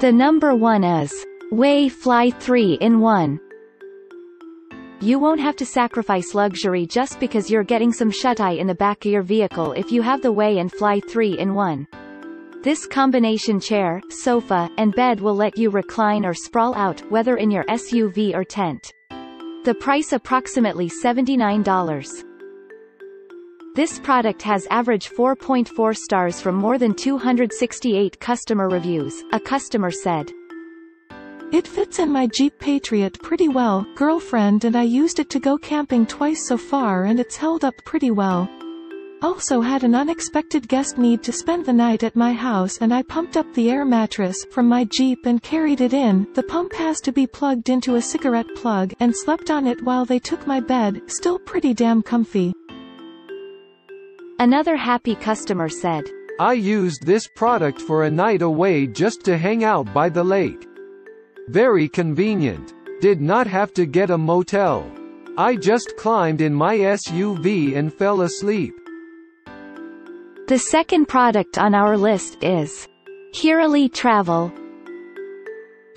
The number one is Wey Fly 3 in 1. You won't have to sacrifice luxury just because you're getting some shut-eye in the back of your vehicle if you have the Wey and Fly 3 in 1. This combination chair, sofa, and bed will let you recline or sprawl out, whether in your SUV or tent. The price approximately $79. This product has average 4.4 stars from more than 268 customer reviews, a customer said. It fits in my Jeep Patriot pretty well, girlfriend and I used it to go camping twice so far and it's held up pretty well. Also had an unexpected guest need to spend the night at my house and I pumped up the air mattress from my Jeep and carried it in, the pump has to be plugged into a cigarette plug and slept on it while they took my bed, still pretty damn comfy. Another happy customer said. I used this product for a night away just to hang out by the lake. Very convenient. Did not have to get a motel. I just climbed in my SUV and fell asleep. The second product on our list is Hiraliy Travel.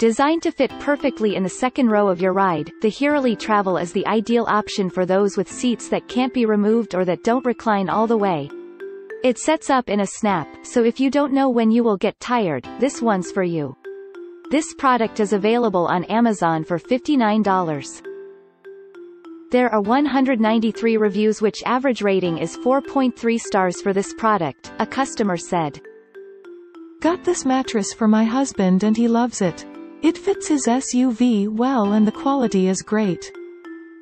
Designed to fit perfectly in the second row of your ride, the Hiraliy Travel is the ideal option for those with seats that can't be removed or that don't recline all the way. It sets up in a snap, so if you don't know when you will get tired, this one's for you. This product is available on Amazon for $59. There are 193 reviews which average rating is 4.3 stars for this product, a customer said. Got this mattress for my husband and he loves it. It fits his SUV well and the quality is great.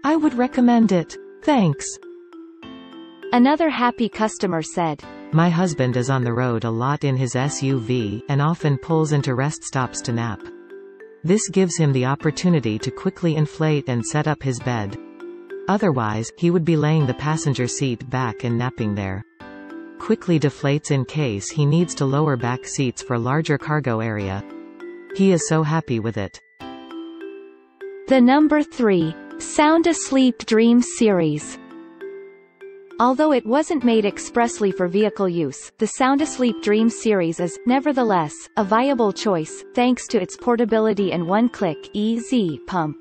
I would recommend it. Thanks. Another happy customer said. My husband is on the road a lot in his SUV, and often pulls into rest stops to nap. This gives him the opportunity to quickly inflate and set up his bed. Otherwise, he would be laying the passenger seat back and napping there. Quickly deflates in case he needs to lower back seats for larger cargo area. He is so happy with it. The number 3. Sound Asleep Dream Series Although it wasn't made expressly for vehicle use, the Sound Asleep Dream series is, nevertheless, a viable choice, thanks to its portability and one-click easy pump.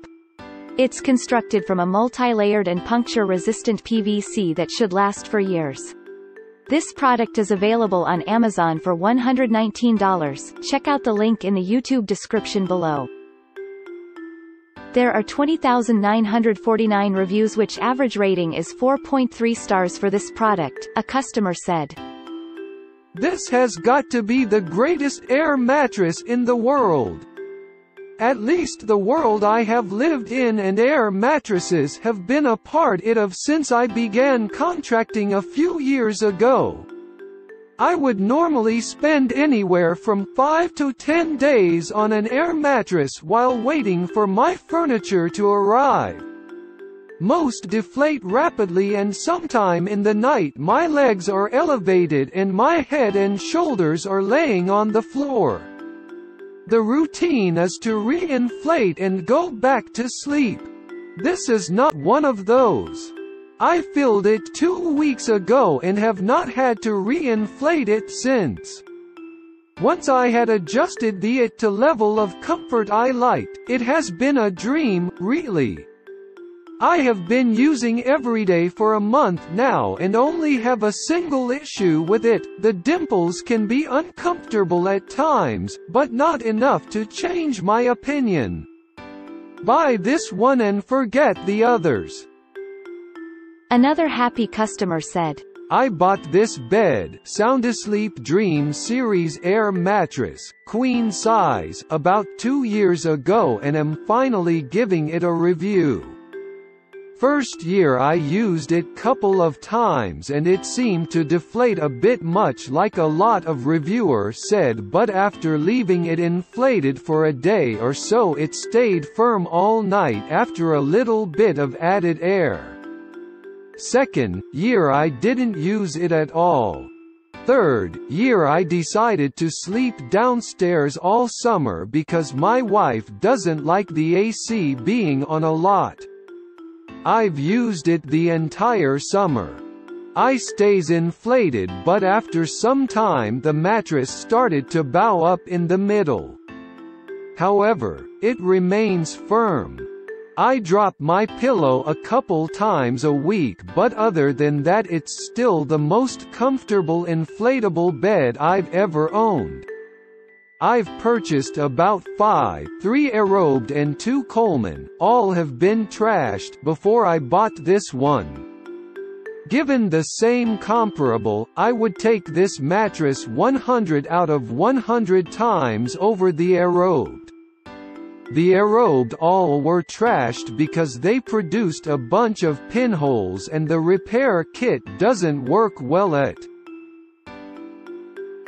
It's constructed from a multi-layered and puncture-resistant PVC that should last for years. This product is available on Amazon for $119. Check out the link in the YouTube description below. There are 20,949 reviews which average rating is 4.3 stars for this product, a customer said. This has got to be the greatest air mattress in the world. At least the world I have lived in and air mattresses have been a part it of since I began contracting a few years ago. I would normally spend anywhere from 5 to 10 days on an air mattress while waiting for my furniture to arrive. Most deflate rapidly and sometime in the night my legs are elevated and my head and shoulders are laying on the floor. The routine is to re-inflate and go back to sleep. This is not one of those. I filled it two weeks ago and have not had to re-inflate it since. Once I had adjusted the it to level of comfort I liked, it has been a dream, really. I have been using Everyday for a month now and only have a single issue with it, the dimples can be uncomfortable at times, but not enough to change my opinion. Buy this one and forget the others. Another happy customer said. I bought this bed, Sound Asleep Dream Series Air Mattress, queen size, about two years ago and am finally giving it a review. First year I used it couple of times and it seemed to deflate a bit much like a lot of reviewer said but after leaving it inflated for a day or so it stayed firm all night after a little bit of added air. Second, year I didn't use it at all. Third, year I decided to sleep downstairs all summer because my wife doesn't like the AC being on a lot. I've used it the entire summer. I stays inflated but after some time the mattress started to bow up in the middle. However, it remains firm. I drop my pillow a couple times a week but other than that it's still the most comfortable inflatable bed I've ever owned. I've purchased about five, three Aerobed and two Coleman, all have been trashed before I bought this one. Given the same comparable, I would take this mattress 100 out of 100 times over the Aerobed. The Aerobed all were trashed because they produced a bunch of pinholes and the repair kit doesn't work well at.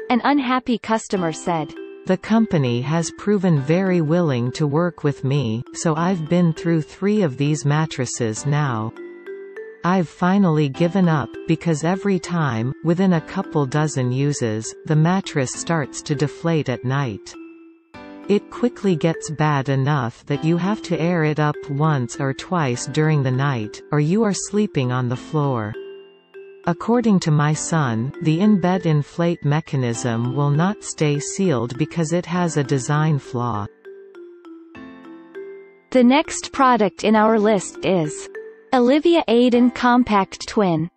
An unhappy customer said, The company has proven very willing to work with me, so I've been through three of these mattresses now. I've finally given up, because every time, within a couple dozen uses, the mattress starts to deflate at night. It quickly gets bad enough that you have to air it up once or twice during the night, or you are sleeping on the floor. According to my son, the in-bed inflate mechanism will not stay sealed because it has a design flaw. The next product in our list is Olivia Aiden Compact Twin.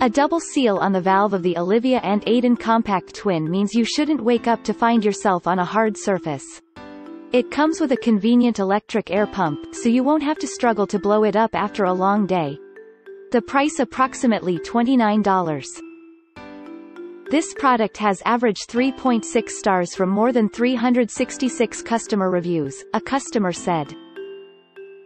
A double seal on the valve of the Olivia and Aiden Compact Twin means you shouldn't wake up to find yourself on a hard surface. It comes with a convenient electric air pump, so you won't have to struggle to blow it up after a long day. The price approximately $29. This product has average 3.6 stars from more than 366 customer reviews, a customer said.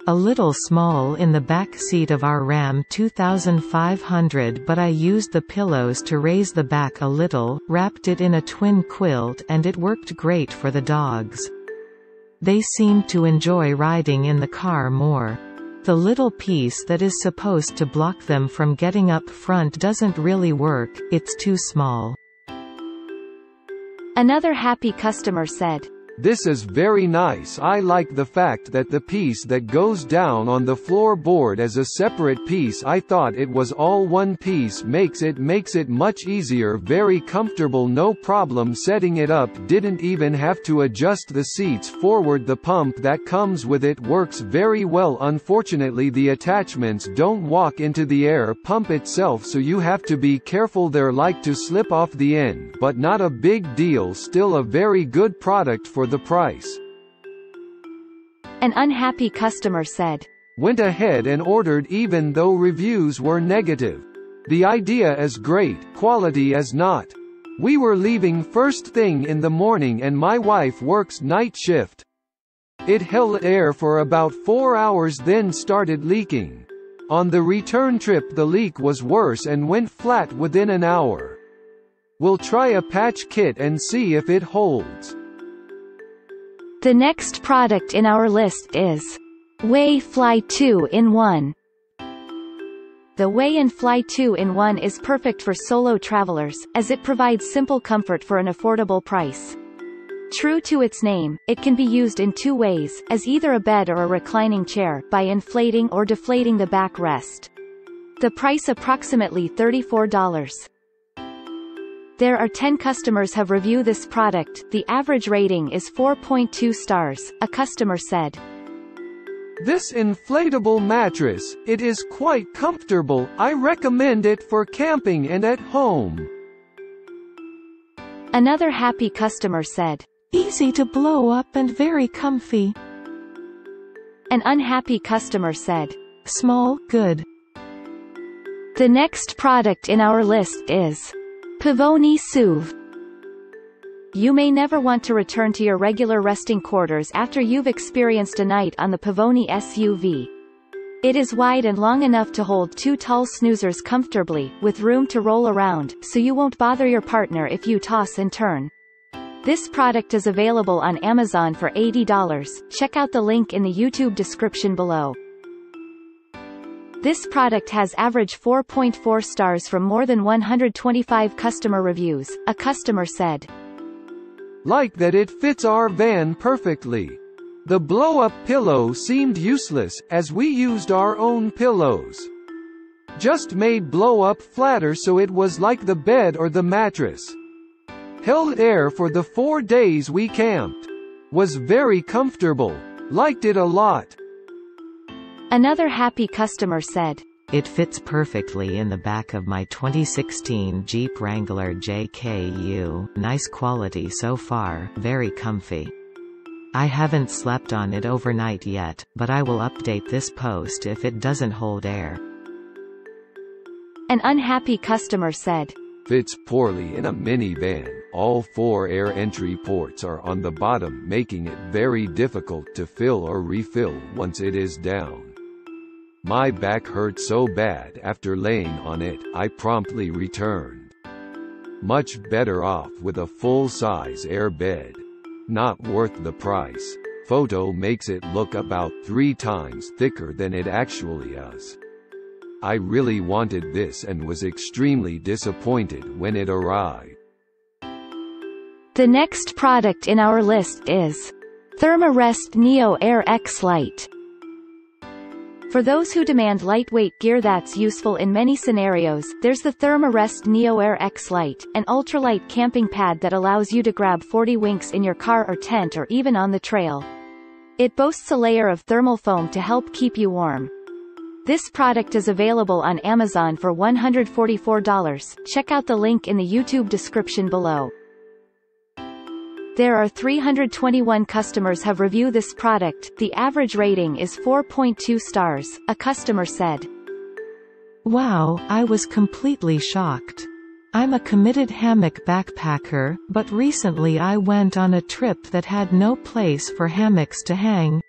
A little small in the back seat of our Ram 2500 but I used the pillows to raise the back a little, wrapped it in a twin quilt and it worked great for the dogs. They seemed to enjoy riding in the car more. The little piece that is supposed to block them from getting up front doesn't really work, it's too small. Another happy customer said. This is very nice. I like the fact that the piece that goes down on the floorboard as a separate piece I thought it was all one piece makes it makes it much easier very comfortable no problem. Setting it up didn't even have to adjust the seats forward. The pump that comes with it works very well. Unfortunately the attachments don't walk into the air pump itself so you have to be careful. They're like to slip off the end but not a big deal. Still a very good product for the price. An unhappy customer said. Went ahead and ordered even though reviews were negative. The idea is great, quality is not. We were leaving first thing in the morning and my wife works night shift. It held air for about four hours then started leaking. On the return trip the leak was worse and went flat within an hour. We'll try a patch kit and see if it holds. The next product in our list is Wey Fly 2 in 1. The Wey and Fly 2 in 1 is perfect for solo travelers, as it provides simple comfort for an affordable price. True to its name, it can be used in two ways, as either a bed or a reclining chair, by inflating or deflating the backrest. The price approximately $34. There are 10 customers have review this product, the average rating is 4.2 stars, a customer said. This inflatable mattress, it is quite comfortable, I recommend it for camping and at home. Another happy customer said. Easy to blow up and very comfy. An unhappy customer said. Small, good. The next product in our list is Pavoni SUV. You may never want to return to your regular resting quarters after you've experienced a night on the Pavoni SUV. It is wide and long enough to hold two tall snoozers comfortably, with room to roll around, so you won't bother your partner if you toss and turn. This product is available on Amazon for $80. Check out the link in the YouTube description below. This product has average 4.4 stars from more than 125 customer reviews, a customer said. Like that it fits our van perfectly. The blow-up pillow seemed useless, as we used our own pillows. Just made blow-up flatter so it was like the bed or the mattress. Held air for the four days we camped. Was very comfortable. Liked it a lot. Another happy customer said, It fits perfectly in the back of my 2016 Jeep Wrangler JKU, nice quality so far, very comfy. I haven't slept on it overnight yet, but I will update this post if it doesn't hold air. An unhappy customer said, Fits poorly in a minivan. All four air entry ports are on the bottom making it very difficult to fill or refill once it is down. My back hurt so bad after laying on it, I promptly returned. Much better off with a full-size air bed. Not worth the price. Photo makes it look about three times thicker than it actually is. I really wanted this and was extremely disappointed when it arrived. The next product in our list is Thermarest Neo Air X Lite. For those who demand lightweight gear that's useful in many scenarios, there's the Thermarest Neo Air X Lite, an ultralight camping pad that allows you to grab 40 winks in your car or tent or even on the trail. It boasts a layer of thermal foam to help keep you warm. This product is available on Amazon for $144. Check out the link in the YouTube description below. There are 321 customers have reviewed this product. The average rating is 4.2 stars, a customer said. Wow, I was completely shocked. I'm a committed hammock backpacker, but recently I went on a trip that had no place for hammocks to hang.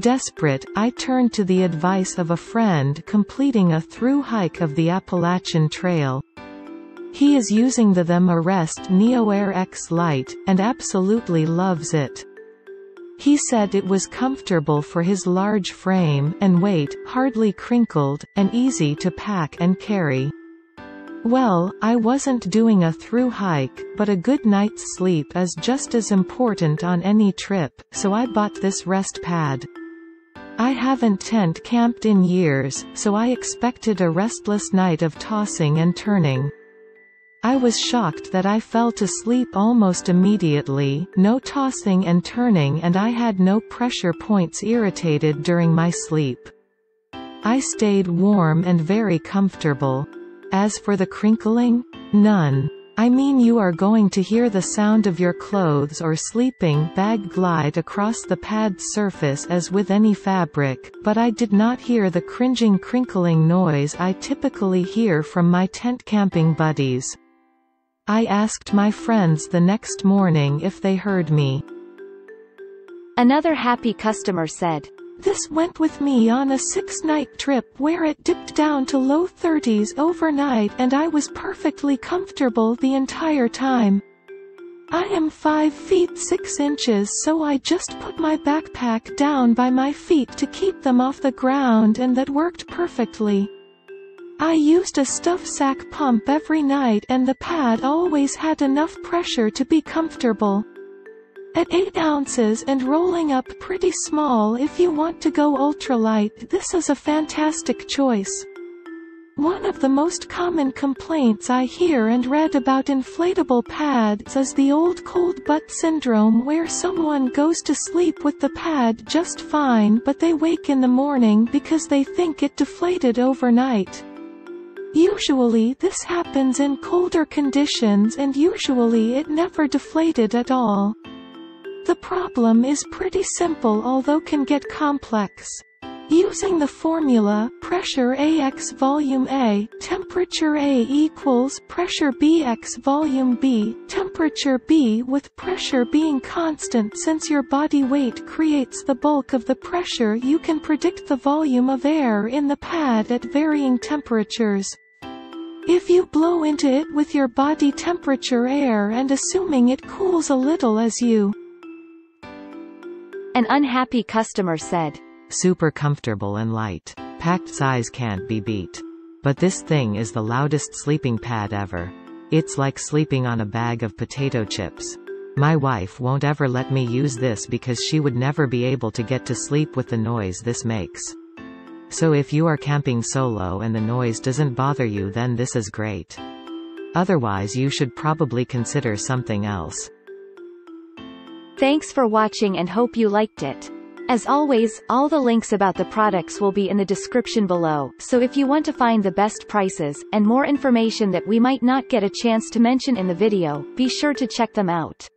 Desperate, I turned to the advice of a friend completing a through hike of the Appalachian Trail. He is using the Thermarest Neo Air X Lite, and absolutely loves it. He said it was comfortable for his large frame and weight, hardly crinkled, and easy to pack and carry. Well, I wasn't doing a through hike, but a good night's sleep is just as important on any trip, so I bought this rest pad. I haven't tent camped in years, so I expected a restless night of tossing and turning. I was shocked that I fell to sleep almost immediately, no tossing and turning and I had no pressure points irritated during my sleep. I stayed warm and very comfortable. As for the crinkling? None. I mean you are going to hear the sound of your clothes or sleeping bag glide across the pad's surface as with any fabric, but I did not hear the cringing crinkling noise I typically hear from my tent camping buddies. I asked my friends the next morning if they heard me. Another happy customer said, This went with me on a six-night trip where it dipped down to low 30s overnight and I was perfectly comfortable the entire time. I am 5 feet 6 inches so I just put my backpack down by my feet to keep them off the ground and that worked perfectly. I used a stuff sack pump every night and the pad always had enough pressure to be comfortable. At 8 ounces and rolling up pretty small if you want to go ultralight this is a fantastic choice. One of the most common complaints I hear and read about inflatable pads is the old cold butt syndrome where someone goes to sleep with the pad just fine but they wake in the morning because they think it deflated overnight. Usually this happens in colder conditions and usually it never deflated at all. The problem is pretty simple although can get complex. Using the formula, pressure AX volume A, temperature A equals pressure BX volume B, temperature B with pressure being constant since your body weight creates the bulk of the pressure you can predict the volume of air in the pad at varying temperatures. If you blow into it with your body temperature air and assuming it cools a little as you. An unhappy customer said, Super comfortable and light. Packed size can't be beat. But this thing is the loudest sleeping pad ever. It's like sleeping on a bag of potato chips. My wife won't ever let me use this because she would never be able to get to sleep with the noise this makes. So if you are camping solo and the noise doesn't bother you then this is great. Otherwise you should probably consider something else. Thanks for watching and hope you liked it. As always, all the links about the products will be in the description below, so if you want to find the best prices, and more information that we might not get a chance to mention in the video, be sure to check them out.